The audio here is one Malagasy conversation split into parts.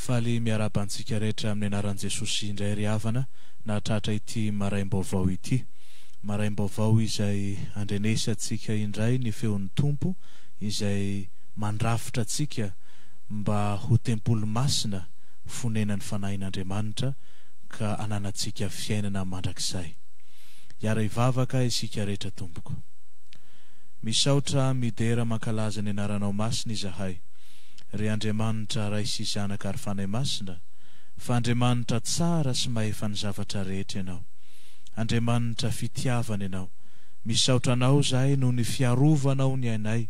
Faly miarahaba antsika rehetra amin'ny anaran'i Jesosy indray ry havana nahatratra ity maraim-baovao ity. Maraim-baovao izay andrenesantsika indray ny feon'ny Tompo izay mandrafitra antsika mba ho tempoly masina fonenan'ny Fanahin'Andriamanitra ka ananantsika fiainana mandrakizay. Hiara-hivavaka isika rehetra tompoko. Misaotra midera mankalaza ny anaranao masina izahay ry Andriamanitra Ray sy Zanaka ary Fanahy Masina fa Andriamanitra tsara sy mahefa ny zavatra rehetra ianao Andriamanitra fitiavana ianao misaotra anao zahay noho ny fiarovanao ny ainay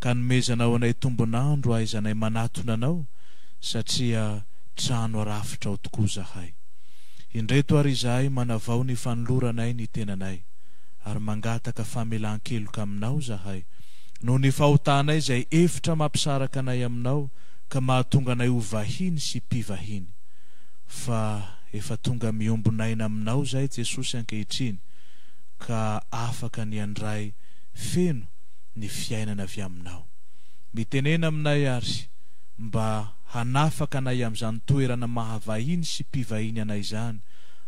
ka nomezanao anay tombon'andro ahaizanay manatona anao satria trano arafitrao tokoa zahay indreto ary izahay manavao ny fanoloranay ny tenanay ary mangataka famelan-keloka Aminao izahay, noho ny fahotanay izay efitra mampisaraka anay Aminao ka mahatonga anay ho vahiny sy mpivahiny. Fa efa tonga miombon'aina Aminao izahay Jesosy ankehitriny, ka afaka ny handray feno ny fiainana avy Aminao. Mitenena aminay ary mba hanafaka anay amin'izany toerana maha-vahiny sy mpivahiny anay izany,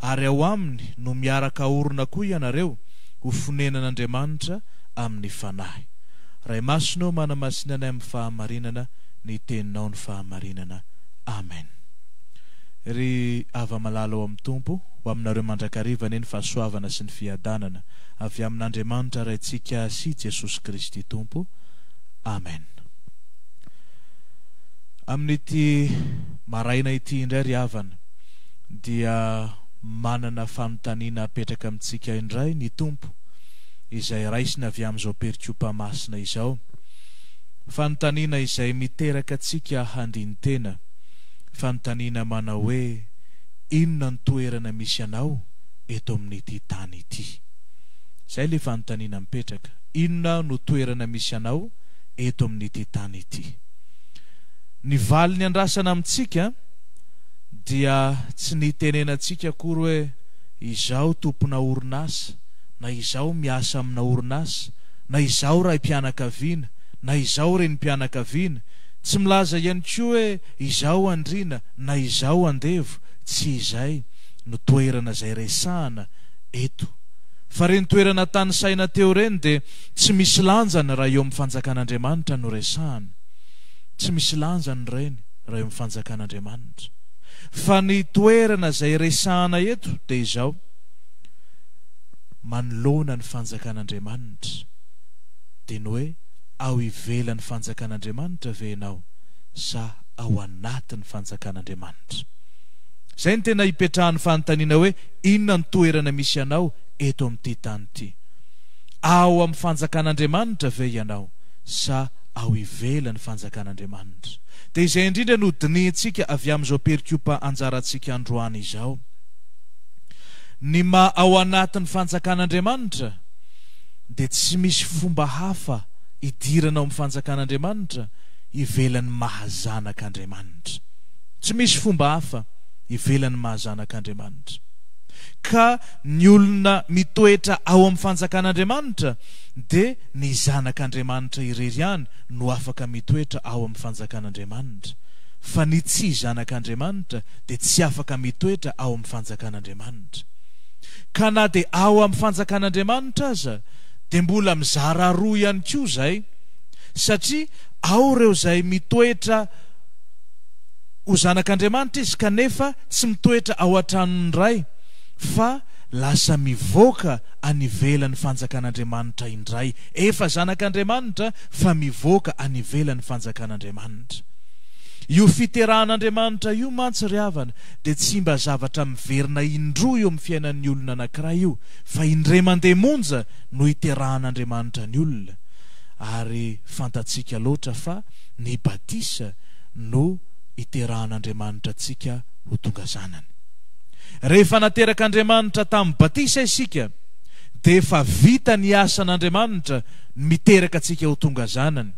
ary ao aminy no miaraka haorina koa ianareo ho fonenan'Andriamanitra amin'ny Fanahy. Ray Masina ô manamasina anay amin'ny fahamarinana ny Teninao ny fahamarinana. Amen. Ry Ava malala ao amin'ny Tompo, ho aminareo mandrakariva anie ny fahasoavana sy ny fiadanana avy amin'Andriamanitra Raintsika sy Jesosy Kristy Tompo. Amen. Amin'ity maraina ity indray ry havana, dia manana fanontaniana apetraka amintsika indray ny Tompo, izay raisiny avy amin'izao perikopa masina izao. Fanontaniana izay miteraka antsika handini-tena, fanontaniana manao hoe, Inona ny toerana misy anao eto amin'ity tany ity? Izay ilay fanontaniana mipetraka, Inona no toerana misy anao eto amin'ity tany ity? Ny valiny andrasana amintsika, Dia tsy ny itenenantsika akory hoe izaho tompona orinasa, na izaho miasa amina orinasa, na izaho raim-pianakaviana, na izaho renim-pianakaviana, tsy milaza ihany koa hoe izaho andriana na izaho andevo, tsy izay no toerana izay resahana eto. Fa ireny toerana tanisaina teo ireny dia tsy misy lanjany raha eo amin'ny fanjakan'Andriamanitra no resahana. Tsy misy lanjany ireny. raha eo amin'ny fanjakan'Andriamanitra. Fa ny toerana izay resahana eto dia izao, manoloana ny fanjakan'Andriamanitra. Dia ny hoe ao ivelan'ny fanjakan'Andriamanitra ve ianao sa ao anatin'ny fanjakan'Andriamanitra? Izay no tena ipetrahan'ny fanontaniana hoe inona ny toerana misy anao eto amin'ity tany ity. Ao amin'ny fanjakan'Andriamanitra ve ianao sa ao ivelan'ny fanjakan'Andriamanitra? Dia izay indrindra no dinihintsika avy amin'izao perikiopa anjarantsika androany izao. Ny maha ao anatin'ny fanjakan'Andriamanitra dia tsy misy fomba hafa idirana ao amin'ny fanjakan'Andriamanitra ivelan'ny maha zanak'Andriamanitra. Tsy misy fomba hafa ivelan'ny maha zanak'Andriamanitra. Ka ny olona mitoetra ao amin'ny fanjakan'Andriamanitra dia ny zanak'Andriamanitra irery ihany no afaka mitoetra ao amin'ny fanjakan'Andriamanitra, fa ny tsy zanak'Andriamanitra dia tsy afaka mitoetra ao amin'ny fanjakan'Andriamanitra. Ka na dia ao amin'ny fanjakan'Andriamanitra aza dia mbola mizara roa ihany koa izay, satria ao ireo izay mitoetra ho zanak'Andriamanitra izy kanefa tsy mitoetra ao an-tranon'ny Ray, fa lasa mivoaka any ivelan'ny fanjakan'Andriamanitra indray Efa zanak'Andriamanitra fa mivoaka any ivelan'ny fanjakan'Andriamanitra. Io fiterahan'Andriamanitra io mantsy ry havana dia tsy mba zavatra miverina indroa eo amin'ny fiainan'ny olona anankiray io fa indray mandeha monja no iterahan'Andriamanitra ny olona ary fantatsika loatra fa ny batisa no iterahan'Andriamanitra antsika ho tonga zanany. Rehefa naterak'Andriamanitra tamin'ny batisa isika Dia efa vita ny asan'Andriamanitra ny miteraka antsika ho tonga zanany.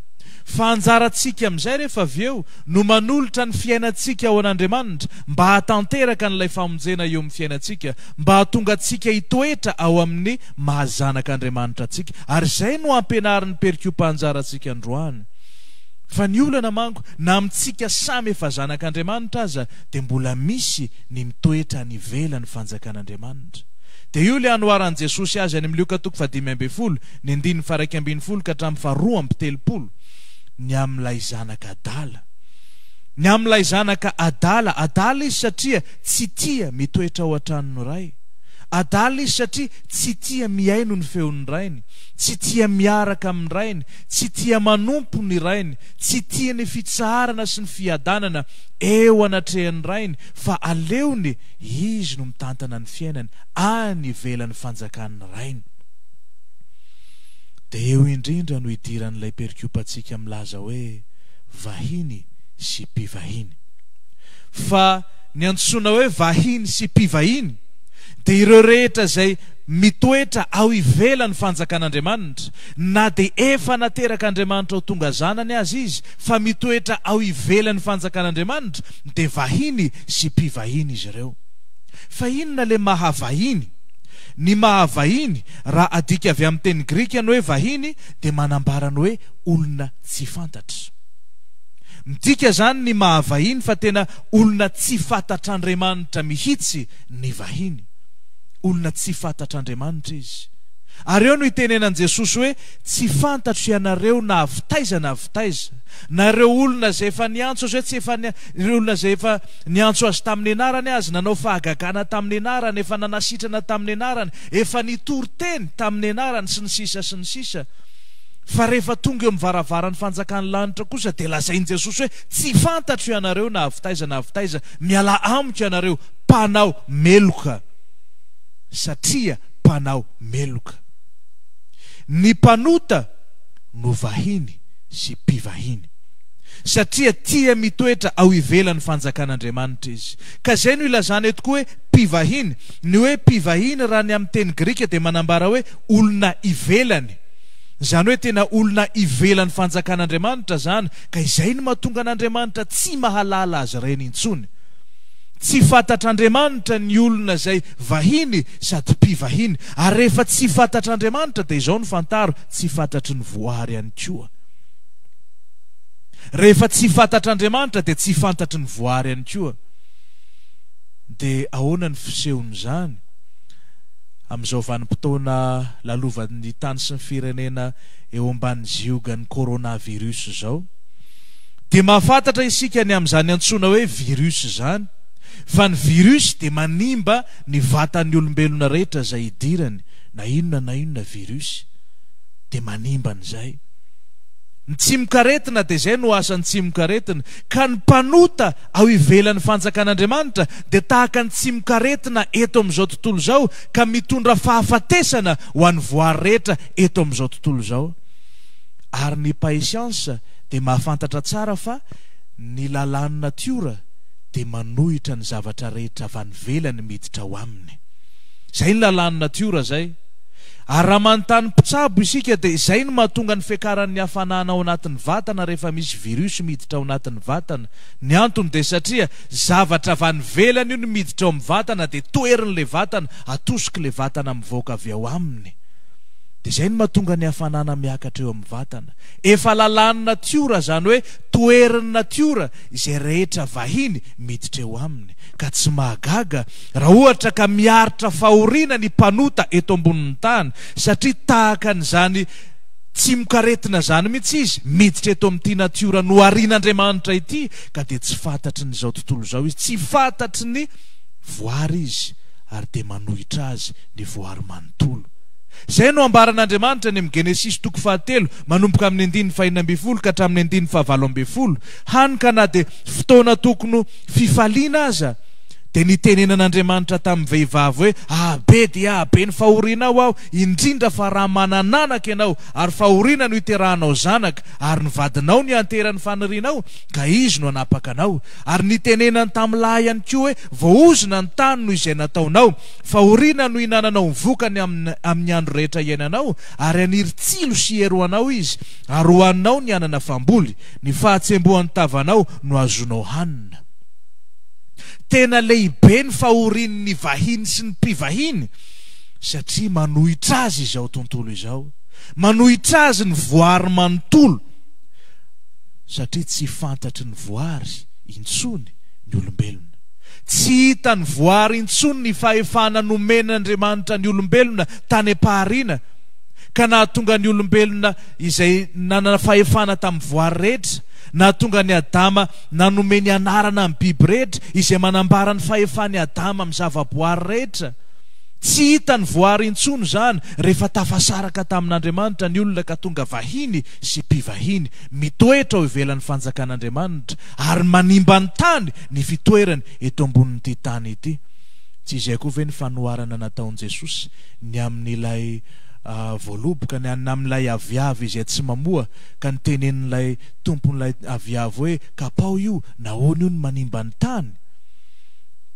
Fa anjarantsika amin'izay rehefa avy eo no manolotra ny fiainantsika ho an'Andriamanitra mba hahatanteraka an'ilay famonjena eo amin'ny fiainantsika, mba hahatonga antsika hitoetra ao amin'ny maha zanak'Andriamanitra antsika. Ary izay no ampianarin'ny perikopa anjara antsika androany. Fa ny olana manko, na amintsika samy efa zanak'Andriamanitra aza dia mbola misy ny mitoetra any ivelan'ny fanjakan'Andriamanitra. Dia io ilay anoharan'i Jesosy azy any amin'ny Lioka toko fahadimy ambin'ny folo, ny andininy faharaika ambin'ny folo ka hatramin'ny faharoa amby telopolo, Ny amin'ilay zanaka adala. Ny amin'ilay zanaka adala, adala izy satria tsy tia mitoetra ao an-tranon'ny ray. Adala izy satria tsy tia mihaino ny feon'ny rainy, tsy tia miaraka amin'ny rainy, tsy tia manompo ny rainy, tsy tia ny fitsaharana sy ny fiadanana eo anatrehan'ny rainy, fa aleony Izy no mitantana ny fiainany any ivelan'ny fanjakan'ny Rainy. Dia eo indrindra no idiran'ilay perikopantsika milaza hoe vahiny sy mpivahiny. Fa ny antsoina hoe vahiny sy mpivahiny dia ireo rehetra izay mitoetra ao ivelan'ny fanjakan'Andriamanitra, na dia efa naterak'Andriamanitra ho tonga zanany aza izy, fa mitoetra ao ivelan'ny fanjakan'Andriamanitra, dia vahiny sy mpivahiny izy ireo. Fa inona ilay maha-vahiny? Ny maha-vahiny, raha adika avy amin'ny teny grika ny hoe vahiny, dia manambara ny hoe olona tsy fantatra. Midika izany ny maha-vahiny fa tena olona tsy fantatr'Andriamanitra mihitsy ny vahiny. Olona tsy fantatr'Andriamanitra izy. Ary eo no itenenan'i Jesosy hoe, Tsy fantatro ianareo na avy taiza na avy taiza. Na ireo olona izay efa niantso azy hoe tsy efa ireo olona izay efa niantso azy tamin'ny anarany aza, nanao fahagagana tamin'ny anarany, efa nanasitrana tamin'ny anarany, efa nitory teny tamin'ny anarany, sy ny sisa sy ny sisa. Fa rehefa tonga eo amin'ny varavaran'ny fanjakan'ny lanitra kosa dia lazain'i Jesosy hoe tsy fantatro ianareo na avy taiza na avy taiza, mialà amiko ianareo mpanao meloka satria mpanao meloka. Ny mpanota no vahiny. sy mpivahiny. Satria tia mitoetra ao ivelan'ny Fanjakan'Andriamanitra izy. Ka izay no ilazana eto koa hoe mpivahiny. Ny hoe mpivahiny raha ny amin'ny teny grika dia manambara hoe olona ivelany. Izany hoe tena olona ivelan'ny Fanjakan'Andriamanitra izany, ka izay no mahatonga an'Andriamanitra tsy mahalala azy ireny intsony. Tsy fantatr'Andriamanitra ny olona izay vahiny sady mpivahiny. Ary rehefa tsy fantatr'Andriamanitra dia izao no fantaro, tsy fantatry ny voahary ihany koa. Rehefa tsy fantatr'Andriamanitra dia tsy fantatry ny voahary ihany koa. Dia ahoana ny fisehon'izany? Amin'izao vanim-potoana lalovan'ny tany sy ny firenena eo ambany ziogan'ny coronavirus izao, dia mahafantatra isika ny amin'izany antsoina hoe virus izany, fa ny virus dia manimba ny vatan'ny olombelona rehetra izay idirany, na inona na inona virus dia manimba an'izay. Ny tsimokaretina dia izay no asan'ny tsimokaretina, ka ny mpanota ao ivelan'ny fanjakan'Andriamanitra dia tahaka ny tsimokaretina eto amin'izao tontolo izao ka mitondra fahafatesana ho an'ny voary rehetra eto amin'izao tontolo izao. Ary ny mpahay siansa dia mahafantatra tsara fa ny lalàn'ny natiora dia manohitra ny zavatra rehetra avy any ivelany miditra ao aminy. Izay ny lalàn'ny natiora izay. Ary raha manontany mpitsabo isika dia izay no mahatonga ny fiakaran'ny hafanana ao anatin'ny vatana rehefa misy virus miditra ao anatin'ny vatana. Ny antony dia satria zavatra avy any ivelany io no miditra ao amin'ny vatana dia toherin'ilay vatana, atosik'ilay vatana mivoaka avy ao aminy. Dia izay no mahatonga ny hafanana miakatra eo amin'ny vatana. Efa lalàn'ny natiora izany hoe toherin'ny natiora izay rehetra vahiny miditra eo aminy. Ka tsy mahagaga Raha ohatra ka miaritra fahoriana ny mpanota eto ambonin'ny tany, satria tahaka an'izany tsimokaretina izany mihitsy izy, miditra eto amin'ity natiora noharian'Andriamanitra ity, ka dia tsy fantatry ny izao tontolo izao izy, tsy fantatry ny voary izy, ary dia manohitra azy ny voary manontolo. Izay no ambaran'Andriamanitra any amin'ny Genesisy toko fahatelo, manomboka amin'ny andininy fah'enina ambin'ny folo ka hatramin'ny andininy fahavalo ambin'ny folo, hany ka na dia fotoana tokony ho fifaliana aza, Dia nitenenan'Andriamanitra tamin'ny vehivavy hoe, Hahabe dia hahabe ny fahorianao Aho, indrindra fa raha manan'anaka ianao, ary fahoriana no hiterahanao zanaka, ary ny vadinao no hianteheran'ny fanirianao, ka izy no hanapaka anao. Ary nitenenany tamin'ny lahy ihany koa hoe, Voaozona ny tany noho izay nataonao, fahoriana no hinananao ny vokany amin'ny andro rehetra iainanao, ary haniry tsilo sy hery ho anao izy, ary ho haninao ny anana famboly, ny fahatsembohan'ny tavanao no hahazoanao hanina. Tena lehibe ny fahorian' ny vahiny sy ny mpivahiny satria manohitra azy izao tontolo izao, manohitra azy ny voary manontolo satria tsy fantatry ny voary intsony ny olombelona. Tsy hitany voary intsony ny fahefana nomen' Andriamanitra ny olombelona tany am-pahariana ka nahatonga ny olombelona izay nanana fahefana tamin'ny voary rehetra, nahatonga an' i Adama, Nanome ny anarana amin'ny biby rehetra izay manambara ny fahefan'i Adama amin'ny zavaboary rehetra. Tsy hita ny voary intsony izany rehefa tafasaraka tamin'Andriamanitra ny olona ka tonga vahiny sy mpivahiny, mitoetra ao ivelan'ny fanjakan'Andriamanitra ary manimba ny tany ny fitoerany eto ambonin'ity tany ity. Tsy izay koa ve ny fanoharana nataon'i Jesosy ny amin'ilay voaloboka, ny amin'ilay aviavy izay tsy mamoa ka ny tenenin'ilay tompon'ilay aviavo hoe kapaho io nahoana io no manimba ny tany?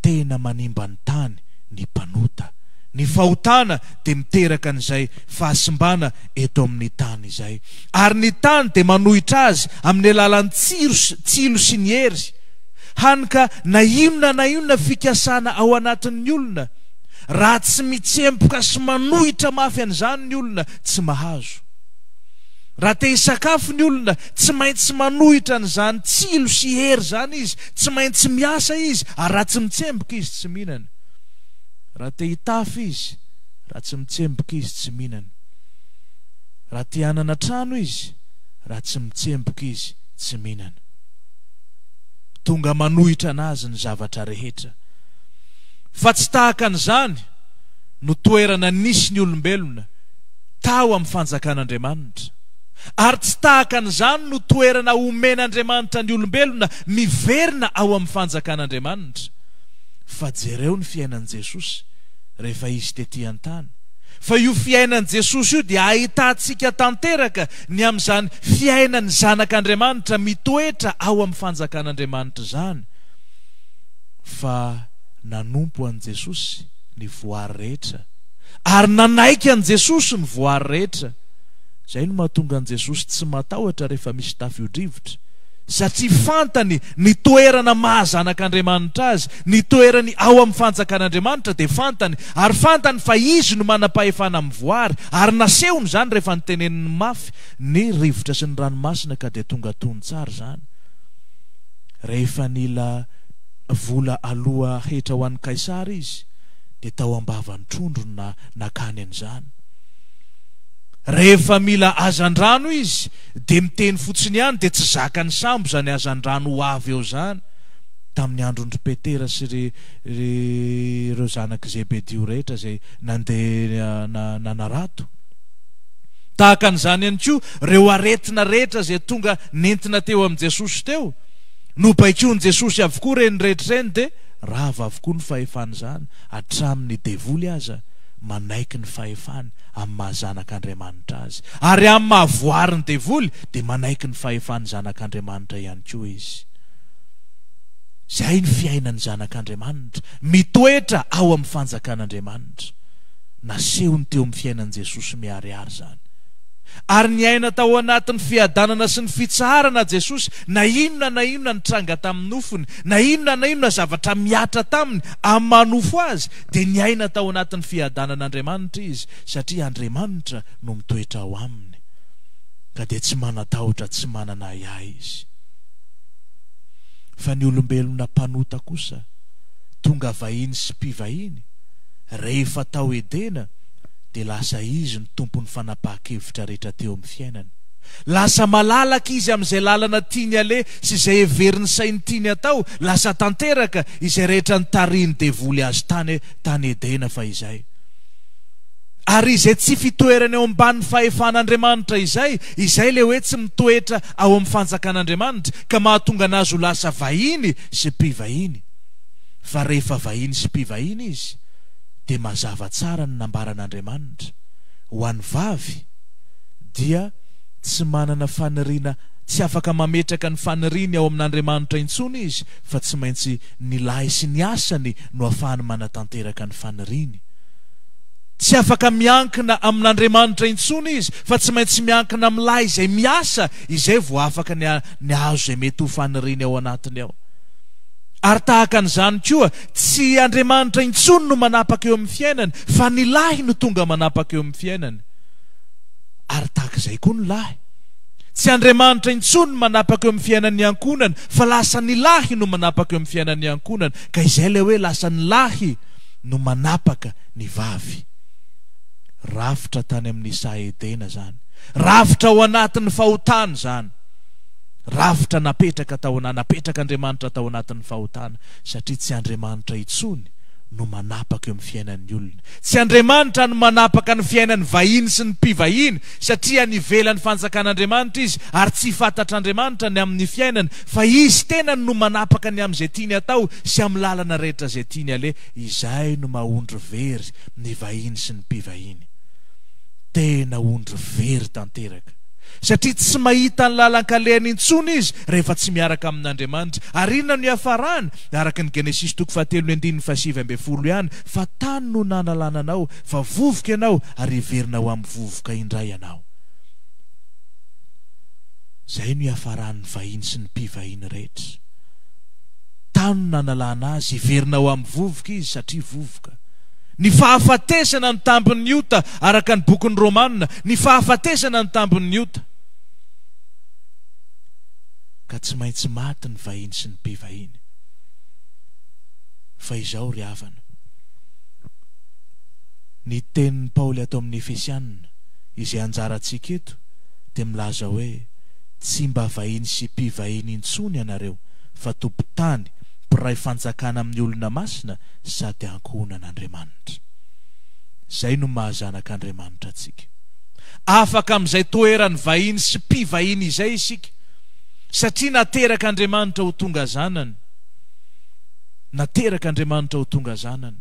Tena manimba ny tany ny mpanota. Ny fahotana dia miteraka an'izay fahasimbana eto amin'ny tany izay. Ary ny tany dia manohitra azy amin'ny alalan'ny tsiro, tsilo sy ny hery. Hany ka na inona na inona fikasana ao anatin'ny olona, raha tsy mitsemboka sy manohitra mafy an'izany ny olona, tsy mahazo. Raha te hisakafo ny olona, tsy maintsy manohitra an'izany tsilo sy hery izany izy, tsy maintsy miasa izy, ary raha tsy mitsemboka izy, tsy mihinana. Raha te hitafy izy, raha tsy mitsemboka izy, tsy mihinana. Raha te hanana trano izy, raha tsy mitsemboka izy, tsy mihinana. Tonga manohitra an'azy ny zavatra rehetra. Fa tsy tahaka an'izany no toerana nisy ny olombelona, tao amin'ny fanjakan'Andriamanitra, ary tsy tahaka an'izany no toerana omen'Andriamanitra ny olombelona miverina ao amin'ny fanjakan'Andriamanitra, fa jereo ny fiainan'i Jesosy rehefa Izy tetỳ an-tany, fa io fiainan'i Jesosy io dia ahitantsika tanteraka ny amin'izany fiainan'ny Zanak'Andriamanitra mitoetra ao amin'ny fanjakan'Andriamanitra izany, fa nanompo an'i Jesosy ny voary rehetra, ary nanaiky an'i Jesosy ny voary rehetra. Izay no mahatonga an'i Jesosy tsy matahotra rehefa misy tafio-drivotra, satria fantany ny toerana maha zanak'Andriamanitra azy, ny toerany ao amin'ny fanjakan'Andriamanitra dia fantany, ary fantany fa Izy no manam-pahefana amin'ny voary, ary nasehony izany rehefa noteneniny mafy ny rivotra sy ny ranomasina ka dia tonga tony tsara izany. Rehefa nila vola aloha hetra ho an'i Kaisara Izy, Dia tao ambavan'ny trondro no nakany an'izany. Rehefa mila hazandrano izy dia miteny fotsiny ihany dia tsy zakan'ny sambo izany hazandrano ho avy eo izany. Tamin'ny andron-dry Petera sy ry ry ireo zanak'i Zebedio rehetra izay nandeha nanarato. Tahaka an'izany ihany koa, ireo aretina rehetra izay tonga nentina teo amin'i Jesosy teo, nobaikoin'i Jesosy avokoa ireny rehetra ireny dia. Rava avokoa ny fahefany izany, hatramin' ny devoly aza manaiky ny fahefany amin'ny maha zanak' Andriamanitra azy, ary amin'ny maha voary ny devoly dia manaiky ny fahefan'ny zanak' Andriamanitra ihany koa izy. Izay ny fiainan'ny zanak' Andriamanitra mitoetra ao amin'ny fanjakan' Andriamanitra. Nasehony teo amin'ny fiainan'i Jesosy miharihary izany. Ary niaina tao anatin'ny fiadanana sy ny fitsaharana Jesosy na inona na inona nitranga tamin'ny nofony, Na inona na inona zavatra mihatra taminy amin'ny maha nofo azy dia niaina tao anatin'ny fiadanan'Andriamanitra izy satria Andriamanitra no mitoetra ao aminy ka dia tsy manan-tahotra tsy manana ahiahy izy. Fa ny olombelona mpanota kosa, tonga vahiny sy mpivahiny, rehefa tao Edena dia lasa izy no tompon'ny fanapahan-kevitra rehetra teo amin'ny fiainany. Lasa malalaka izy amin'izay lalana tiany aleha sy izay heverin'ny sainy tiany atao, lasa tanteraka izay rehetra nitarihin'ny devoly azy tany tany Edena fahizay. Ary izay tsy fitoerany ao ambanin'ny fahefan'Andriamanitra izay, izay ilay hoe tsy mitoetra ao amin'ny fanjakan'Andriamanitra, ka mahatonga anazy ho lasa vahiny sy mpivahiny. Fa rehefa vahiny sy mpivahiny izy, dia mazava tsara ny nambaran'Andriamanitra, Ho an'ny vavy, dia tsy manana faniriana Tsy afaka mametraka ny faniriany ao amin'Andriamanitra intsony izy fa tsy maintsy ny lahy sy ny asany no afahany manatanteraka ny faniriany. Tsy afaka miankina amin'Andriamanitra intsony izy fa tsy maintsy miankina amin'ny lahy izay miasa izay vao afaka ny ny ahazo izay mety ho faniriany ao anatiny ao. Ary tahaka an'izany koa, tsy Andriamanitra intsony no manapaka eo amin'ny fiainany fa ny lahy no tonga manapaka eo amin'ny fiainany. Ary tahaka izay koa ny lahy. Tsy Andriamanitra intsony no manapaka eo amin'ny fiainan'ny ankohonany fa lasa ny lahy no manapaka eo amin'ny fiainan'ny ankohonany ka izay ilay hoe lasa ny lahy no manapaka ny vavy. Rafitra tany amin'ny saha Edena izany. Rafitra ao anatin'ny fahotana izany. Rafitra napetraka tao ana napetraka Andriamanitra tao anatin'ny fahotana satria tsy Andriamanitra intsony no manapaka eo amin'ny fiainan'ny olona. Tsy Andriamanitra no manapaka ny fiainan'ny vahiny sy ny mpivahiny Satria any ivelan'ny fanjakan'Andriamanitra izy ary tsy fantatr'Andriamanitra ny amin'ny fiainany, fa izy tenany no manapaka ny amin'izay tiany atao sy amin'ny lalana rehetra izay tiany aleha, izay no maha ondry very ny vahiny sy ny mpivahiny. Tena ondry very tanteraka. Satria tsy mahita ny lalan-kalehany intsony izy rehefa tsy miaraka amin'Andriamanitra. Ary inona no iafarany? Araka ny Genesisy toko fahatelo ny andininy fahasivy ambin'ny folo ihany, Fa tany no nanalana anao, fa vovoka ianao ary heverina ho amin'ny vovoka indray ianao. Izay no hiafaran'ny vahiny sy ny mpivahiny rehetra. Tany no nanalana azy, heverina ho amin'ny vovoka izy satria vovoka. Ny fahafatesana no tambin'ny ota, araka ny bokin'ny Romana, ny fahafatesana no tambin'ny ota. Ka tsy maintsy maty ny vahiny sy ny mpivahiny. Fa izao ry havana. Ny tenin'i Paoly ato amin'ny Efesiana, izay anjarantsika eto, dia milaza hoe, Tsy mba vahiny sy mpivahiny intsony ianareo, fa tompon-tany, mpiray fanjakana amin'ny olona masina sady ankohonan'Andriamanitra. Izay no maha zanak'Andriamanitra antsika. Afaka amin'izay toeran'ny vahiny sy mpivahiny izay isika, satria naterak'Andriamanitra ho tonga zanany. Naterak'Andriamanitra ho tonga zanany.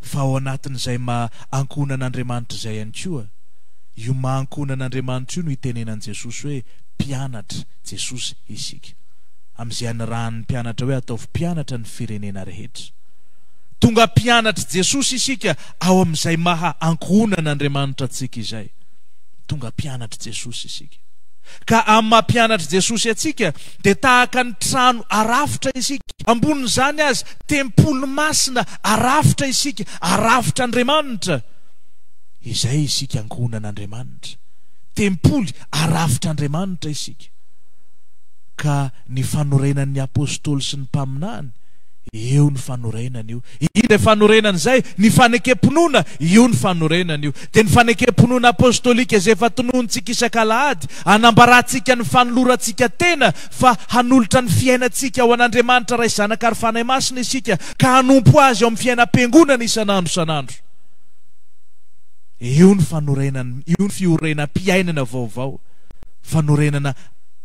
Fa ao anatin'izay maha ankohonan'Andriamanitra izay ihany koa, io maha ankohonan'Andriamanitra io no itenenan'i Jesosy hoe mpianatr'i Jesosy isika. Amin'izay anirahan'ny mpianatra hoe ataovy mpianatra ny firenena rehetra. Tonga mpianatr'i Jesosy isika ao amin'izay maha ankohonan'Andriamanitra antsika izay. Tonga mpianatr'i Jesosy isika. Ka amin'ny maha mpianatr'i Jesosy antsika dia tahaka ny trano arafitra isika, ambonin'izany aza, Tempoly masina arafitra isika, arafitra Andriamanitra. Izay isika ankohonan' Andriamanitra. Tempoly arafitra Andriamanitra isika. Ka ny fanorenan' ny Apôstôly sy ny Mpaminany, io ny fanorenany io. Ilay fanorenany izay, ny fanekem-pinoana, io ny fanorenany io. Dia ny fanekem-pinoana apôstôlika izay efa tononintsika isak'alahady, hanambarantsika ny fanolorantsika tena fa hanolotra ny fiainantsika ho an'Andriamanitra Ray, Zanaka ary Fanahy Masina isika ka hanompo Azy ao amin'ny fiainam-piangonana isan'andro isan'andro. Io ny fanorenan io ny fiorenam-piainana vaovao, fanorenana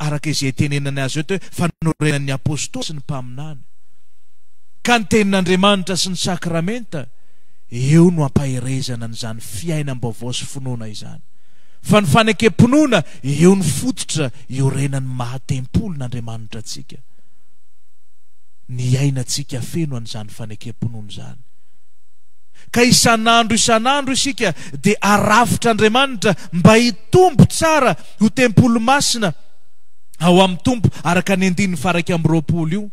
araka izay tenenany azy eto hoe fanorenan'ny Apostoly sy ny Mpaminany. Ka ny Tenin'Andriamanitra sy ny Sakramenta, io no ampaherezana an'izany fiainam-baovao sy finoana izany. Fa ny fanekem-pinoana, io ny fototra Iorenan'ny maha tempolin' Andriamanitra antsika ny iainantsika feno an'izany fanekem-pinoana izany, ka isan'andro isan'andro isika dia arafitra Andriamanitra mba hitombo tsara ho tempoly masina ao amin'ny Tompo, araka ny andininy faha-iraika amby roapolo io.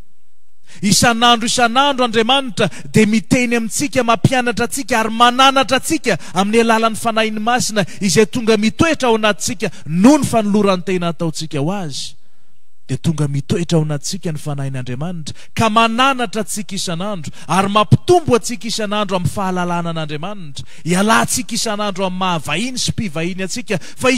Isan'andro isan'andro Andriamanitra dia miteny amintsika, mampianatra antsika ary mananatra antsika amin'ny alalan'ny Fanahiny Masina izay tonga mitoetra ao anatintsika noho ny fanoloran-tena ataontsika ho Azy. Dia tonga mitoetra ao anatintsika ny Fanahin'Andriamanitra ka mananatra antsika isan'andro ary mampitombo antsika isan'andro amin'ny fahalalana an'Andriamanitra. Ialantsika isan'andro amin'ny maha-vahiny sy mpivahiny antsika fa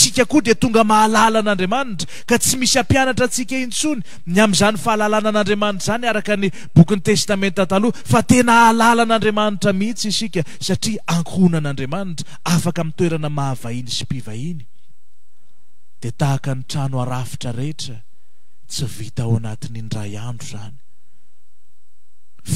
Isika koa dia tonga mahalala an'Andriamanitra, ka tsy misy hampianatra antsika intsony ny amin'izany fahalalana an'Andriamanitra izany araka ny bokin'ny Testamenta Taloha, fa tena hahalala an'Andriamanitra mihitsy isika, satria ankohonan'Andriamanitra, afaka amin'ny toerana maha-vahiny sy mpivahiny. Dia tahaka ny trano harafitra rehetra, tsy vita ao anatin'ny indray andro izany.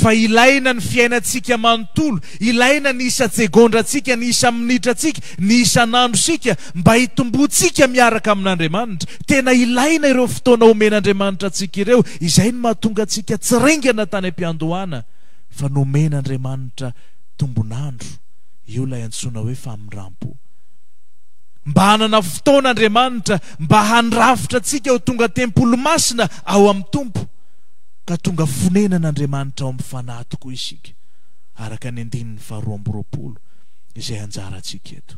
fa ilaina ny fiainantsika manontolo, ilaina ny isa-tsegondratsika, ny isa-minitratsika, ny isan'androsika mba hitomboantsika miaraka amin'Andriamanitra. Tena ilaina ireo fotoana omen'Andriamanitra antsika ireo, izay no mahatonga antsika tsy ringana tany am-piandohana fa nomen'Andriamanitra tombon'andro, io ilay antsoina hoe famindrampo. Mba hanana fotoana Andriamanitra mba handrafitra antsika ho tonga tempoly masina ao amin'ny Tompo. ka tonga fonenan'Andriamanitra ao amin'ny fanahy tokoa isika, araka ny andininy faharoa amby roapolo izay anjarantsika eto.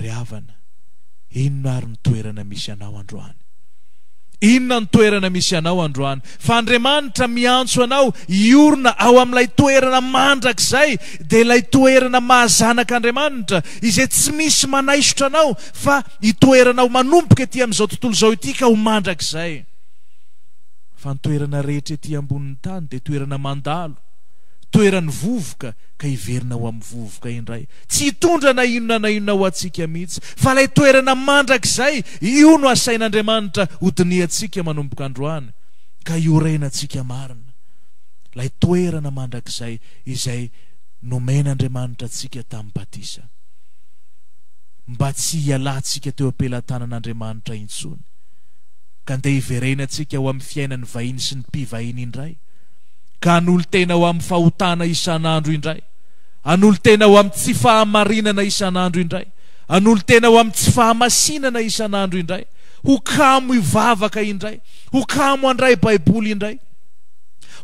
Ry havana, inona ary ny toerana misy anao androany? Inona ny toerana misy anao androany? Fa Andriamanitra miantso anao hiorina ao amin'ilay toerana mandrakizay, dia ilay toerana maha zanak'Andriamanitra, izay tsy misy manaisotra anao, fa hitoeranao manomboka ety amin'izao tontolo izao ity ka ho mandrakizay. fa ny toerana rehetra ety ambonin'ny tany dia toerana mandalo, toeran'ny vovoka ka hiverina ho amin'ny vovoka indray, tsy hitondra na inona na inona ho antsika mihitsy, fa ilay toerana mandrakizay, io no asain'Andriamanitra hodinihantsika manomboka androany ka hiorenantsika marina, ilay toerana mandrakizay izay nomen'Andriamanitra antsika tamin'ny batisa, mba tsy hialantsika teo am-pelatanan'Andriamanitra intsony. ka ndeha hiverenantsika ho amin'ny fiainan'ny vahiny sy ny mpivahiny indray, ka hanolo-tena ho amin'ny fahotana isan'andro indray, hanolo-tena ho amin'ny tsy fahamarinana isan'andro indray, hanolo-tena ho amin'ny tsy fahamasinana isan'andro indray, ho kamo hivavaka indray, ho kamo handray Baiboly indray,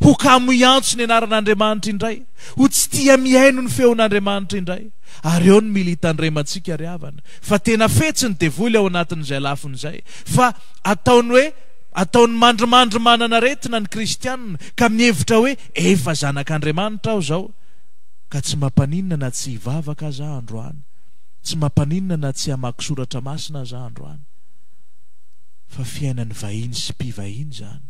ho kamo hiantso ny anaran'Andriamanitra indray, ho tsy tia mihaino ny feon'Andriamanitra indray. Ary eo ny militan-dremantsika, ry havana, fa tena fetsy ny devoly ao anatin'izay lafiny izay, fa ataony hoe ataony mandrimandry manan'aretina ny kristiana ka mihevitra hoe efa zanak'Andriamanitra aho izao ka tsy mampaninona na tsy hivavaka aza aho androany, tsy mampaninona na tsy hamaky soratra masina aza aho androany. Fa fiainan'ny vahiny sy mpivahiny izany.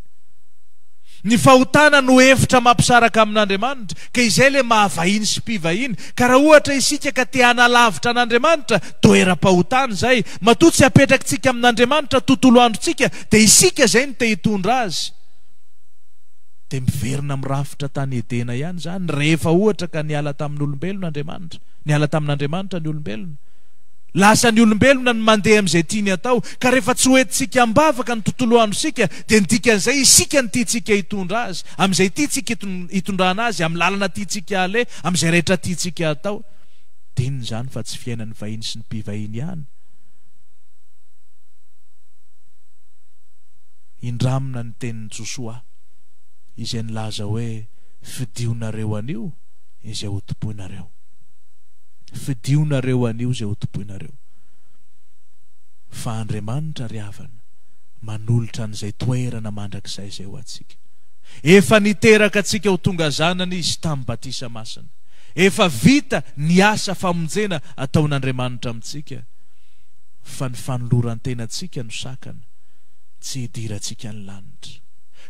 Ny fahotana no hevitra mampisaraka amin'Andriamanitra ka izay ilay maha vahiny sy mpivahiny ka raha ohatra isika ka te hanalavitra an'Andriamanitra toeram-pahotana izay matoa tsy apetrakitsika amin'Andriamanitra tontolo androntsika dia isika izay no te hitondra azy dia miverina mirafitra tany Edena ihany izany rehefa ohatra ka niala tamin'olombelona Andriamanitra niala tamin'Andriamanitra ny olombelona lasa ny olombelona ny mandeha amin'izay tiany atao ka rehefa tsy hoentintsika am-bavaka ny tontolo androntsika dia ny dikan'izay isika ny tiantsika hitondra azy amin'izay tiantsika hitondrana azy amin'ny lalana tiantsika aleha amin'izay rehetra tiantsika atao Dininy izany fa tsy fiainan'ny vahiny sy ny mpivahiny ihany indramina ny tenin'i Josoa izay nilaza hoe, Fidionareo anio izay hotompoinareo. Fidionareo anio izay hotompoinareo. Fa Andriamanitra ry havana manolotra an'izay toerana mandrakizay izay ho antsika. Efa niteraka antsika ho tonga zanany Izy tamin'ny batisa masina. Efa vita ny asa famonjena ataon'Andriamanitra amintsika fa ny fanoloran-tenantsika no sakana, tsy hidirantsika ny lanitra.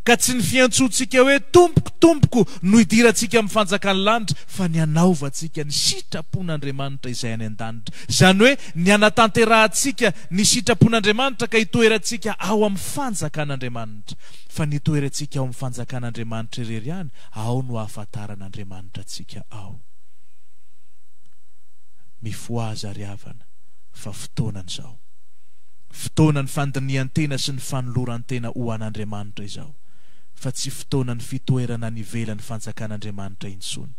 Ka tsy ny fiantsoantsika hoe Tompoko, Tompoko no hidirantsika amin'ny fanjakan'ny lanitra fa ny hanaovantsika ny sitrapon'Andriamanitra izay any an-danitra. Izany hoe ny hanatanterahantsika ny sitrapon'Andriamanitra ka hitoerantsika ao amin'ny fanjakan'Andriamanitra. Fa ny hitoerantsika ao amin'ny fanjakan'Andriamanitra irery ihany, ao no ahafantaran'Andriamanitra. mpanapitantanandratsika ao. Mifohaza ry havana fa fotoana izao. Fotoana ny fandinihan-tena sy ny fanoloran-tena ho an'Andriamanitra izao fa tsy fotoana ny fitoerana any ivelan'ny fanjakan'Andriamanitra intsony.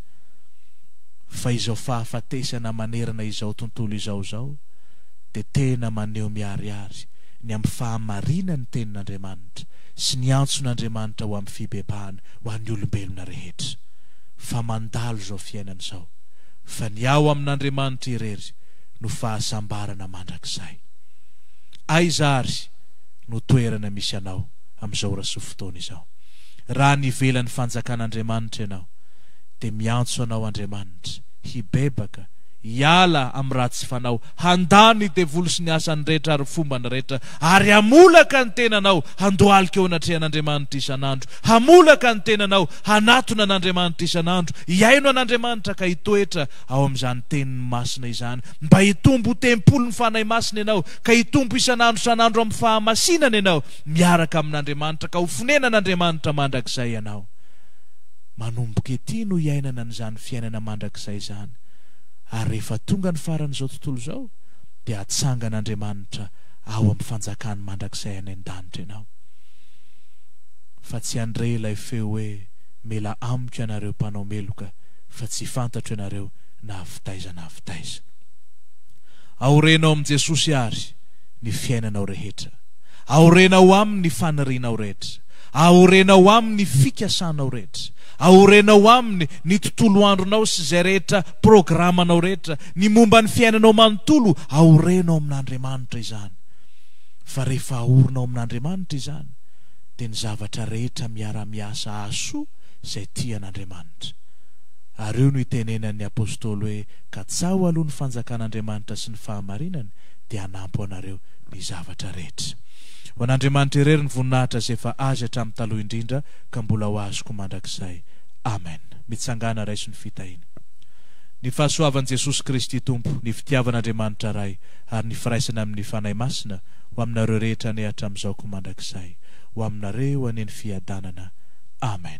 Fa izao fahafatesana manerana izao tontolo izao izao dia tena maneho miharihary ny amin'ny fahamarinan' ny tenin'Andriamanitra sy ny antson'Andriamanitra ho amin'ny fibebahana ho an'ny olombelona rehetra. fa mandalo izao fiainana izao, fa ny ao amin'Andriamanitra irery no fahasambarana mandrakizay. Aiza ary no toerana misy anao amin'izao ora sy fotoana izao? Raha any ivelan'ny fanjakan'Andriamanitra ianao, dia miantso anao Andriamanitra hibebaka, hiala amin'ny ratsy fanao, handà ny devoly sy ny asany rehetra ary ny fombany rehetra, ary hamolaka ny tenanao handohalika eo anatrehan'Andriamanitra isan'andro, hamolaka ny tenanao Hanatona an'Andriamanitra isan'andro, hihaino an'Andriamanitra ka hitoetra ao amin'izany Teniny masina izany. Mba hitombo ho tempolin'ny Fanahy Masina ianao, ka hitombo isan'andro isan'andro amin'ny fahamasinana ianao miaraka amin'Andriamanitra, ka ho fonenan'Andriamanitra mandrakizay ianao. Manomboka ety no hiainana an'izany fiainana mandrakizay izany, ary rehefa tonga ny faran'izao tontolo izao, dia hatsangan'Andriamanitra ao amin'ny fanjakany mandrakizay any an-danitra ianao. fa tsy handre ilay feo hoe mela amiko ianareo mpanao meloka fa tsy fantatro ianareo na avy taiza na avy taiza. Aorenao amin'i Jesosy àry ny fiainanao rehetra. Aorenao aminy ny fanirianao rehetra. Aorenao aminy ny fikasanao rehetra. Aorenao aminy ny tontolo andronao sy izay rehetra programanao rehetra, ny momba ny fiainanao manontolo, aorenao amin'Andriamanitra izany. Fa rehefa aorinao amin'Andriamanitra izany, dia ny zavatra rehetra miara-miasa hahasoa izay tian'Andriamanitra. Ary io no itenenan'ny apostoly hoe, Katsaho aloha ny fanjakan'Andriamanitra sy ny fahamarinany, dia hanampo anareo ny zavatra rehetra. Ho an'Andriamanitra irery ny voninahitra izay efa Azy hatramin'ny taloha indrindra ka mbola ho Azy koa mandrakizay. Amen. Mitsangàna raiso ny fitahiana. Ny fahasoavan'i Jesosy Kristy Tompo, ny fitiavan'Andriamanitra Ray, ary ny firaisana amin'ny Fanahy Masina, ho aminareo rehetra anie hatramizao ko mandrakizay ho aminareo anie ny fiadanana Amen.